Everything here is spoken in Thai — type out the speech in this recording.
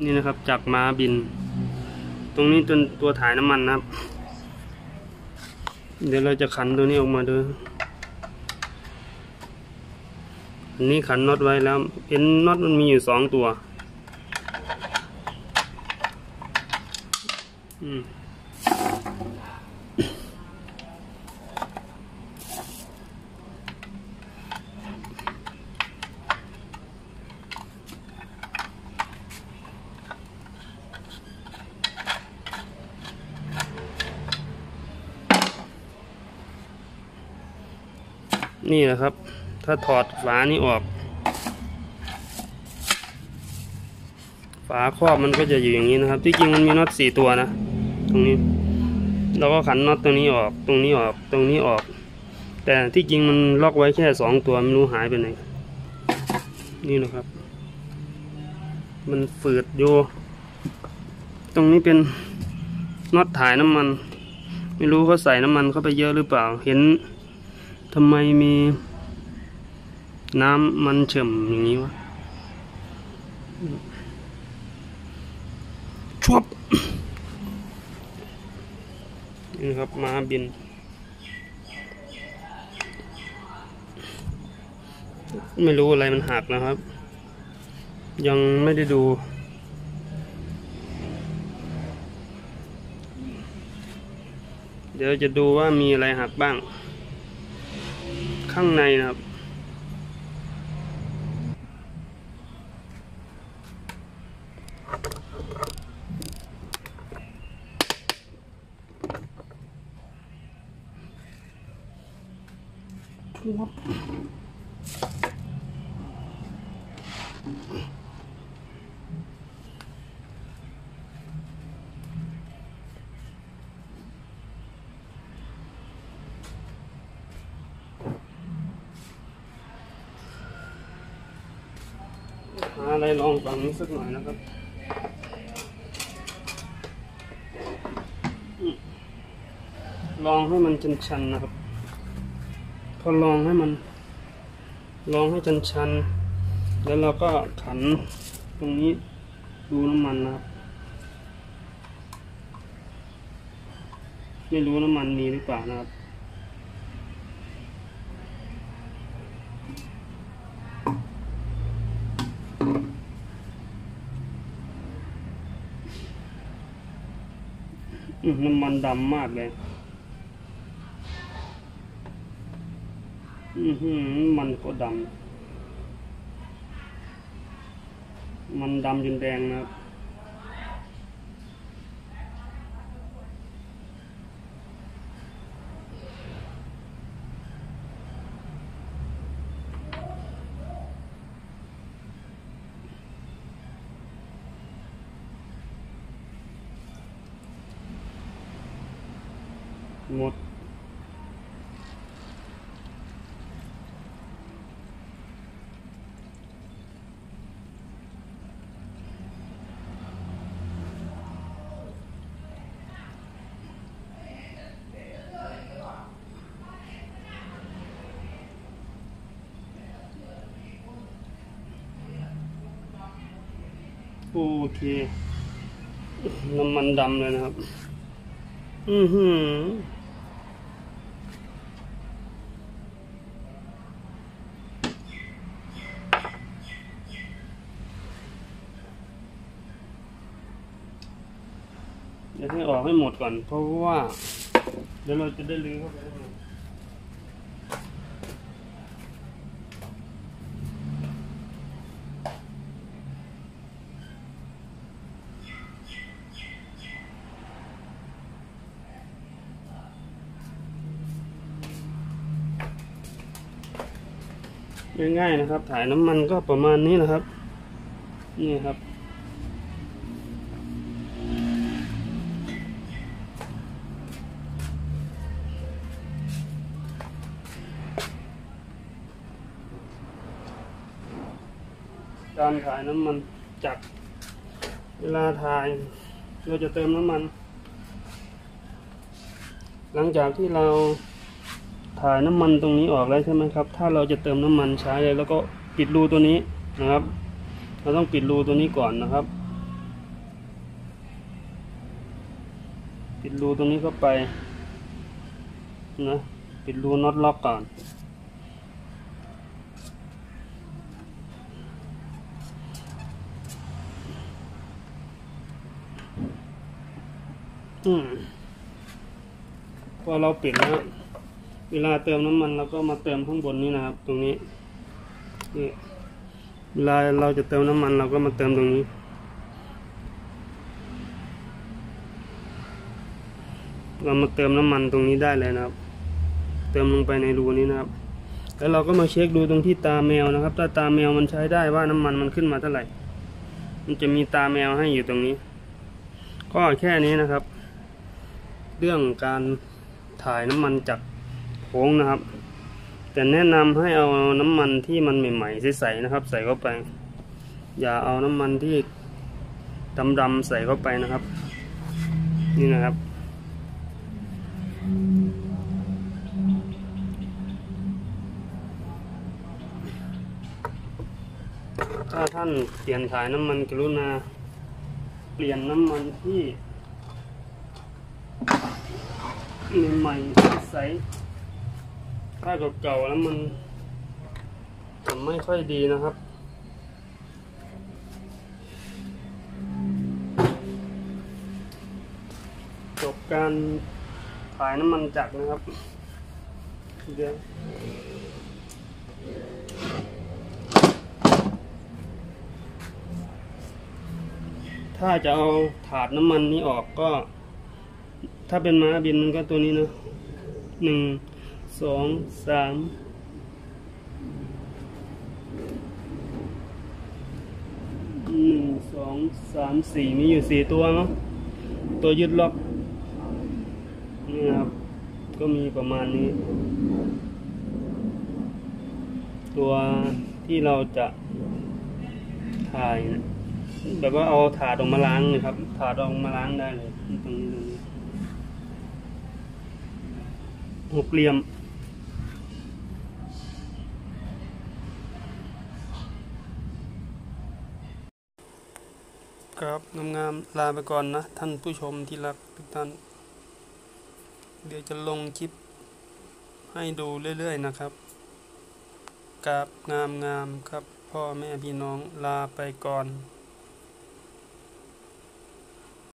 นี่นะครับจากม้าบิน ตรงนี้ตัวตัวถ่ายน้ำมันนะครับ เดี๋ยวเราจะขันตัวนี้ออกมาดูอันนี้ขันน็อตไว้แล้วเห็นน็อตมันมีอยู่สองตัว อืม นี่แหละครับ ถ้าถอดฝานี้ออก ฝาครอบมันก็จะอยู่อย่างนี้นะครับ ที่จริงมันมีน็อตสี่ตัวนะ ตรงนี้ เราก็ขันน็อตตรงนี้ออก ตรงนี้ออก ตรงนี้ออก แต่ที่จริงมันล็อกไว้แค่สองตัวไม่รู้หายไปไหน นี่นะครับ มันฝืดอยู่ ตรงนี้เป็นน็อตถ่ายน้ำมัน ไม่รู้เขาใส่น้ำมันเข้าไปเยอะหรือเปล่า เห็น ทำไมมีน้ำมันเฉ่ำอย่างนี้วะชวบนี่นะครับม้าบิน ไม่รู้อะไรมันหักนะครับ ยังไม่ได้ดูเดี๋ยวจะดูว่ามีอะไรหักบ้าง ข้างในนะครับ หาอะไรลองฟังนี้สักหน่อยนะครับลองให้มันชันๆนะครับ พอลองให้มัน ลองให้ชันๆ แล้วเราก็ขันตรงนี้ดูน้ำมันนะครับไม่รู้น้ำมันมีหรือเปล่านะครับ น้ำมันดำมากเลยอือหือมันก็ดำ มันดำจนแดงนะครับ หมด โอเค น้ำมันดำเลยนะครับ อือหือ เดี๋ยวให้ออกให้หมดก่อน เพราะว่า เดี๋ยวเราจะได้ลื้อเข้าไปง่ายๆนะครับ ถ่ายน้ำมันก็ประมาณนี้นะครับ นี่ครับ การถ่ายน้ำมันจักเวลาถ่ายเราจะเติมน้ำมัน หลังจากที่เราถ่ายน้ำมันตรงนี้ออกแล้วใช่ไหมครับ ถ้าเราจะเติมน้ำมันใช้เลยแล้วก็ปิดรูตัวนี้นะครับ เราต้องปิดรูตัวนี้ก่อนนะครับ ปิดรูตรงนี้เข้าไปนะปิดรูน็อตล็อกก่อน อืมพอเราปิดแล้วเวลาเติมน้ำมันเราก็มาเติมข้างบนนี้นะครับ ตรงนี้นี่เวลาเราจะเติมน้ำมันเราก็มาเติมตรงนี้ เรามาเติมน้ำมันตรงนี้ได้เลยนะครับ เติมลงไปในรูนี้นะครับ แล้วเราก็มาเช็คดูตรงที่ตาแมวนะครับ ถ้าตาแมวมันใช้ได้ว่าน้ำมันมันขึ้นมาเท่าไหร่ มันจะมีตาแมวให้อยู่ตรงนี้ ก็แค่นี้นะครับ เรื่องการถ่ายน้ำมันจากโค้งนะครับ แต่แนะนำให้เอาน้ำมันที่มันใหม่ๆใสๆนะครับ ใส่เข้าไป อย่าเอาน้ำมันที่ดำๆใส่เข้าไปนะครับ นี่นะครับถ้าท่านเปลี่ยนถ่ายน้ำมันกรุณา เปลี่ยนน้ำมันที่ ใหม่ๆใสถ้าเก่าๆแล้วมันจะไม่ค่อยดีนะครับ จบการถ่ายน้ำมันจักรนะครับเดี๋ยวถ้าจะเอาถาดน้ำมันนี้ออกก็ ถ้าเป็นม้าบินมันก็ตัวนี้นะหนึ่งสองสามหนึ่งสองสามสี่มีอยู่สี่ตัวเนาะตัวยึดล็อกนี่นะครับ ก็มีประมาณนี้ ตัวที่เราจะถ่ายนะแบบว่าเอาถาดออกมาล้างนะครับ ถาดออกมาล้างได้เลยตรงนี้ตรงนี้ หกเหลี่ยม ครับงามๆลาไปก่อนนะ ท่านผู้ชมที่รักทุกท่าน เดี๋ยวจะลงคลิปให้ดูเรื่อย ๆ นะครับกราบงามๆครับ พ่อแม่พี่น้องลาไปก่อน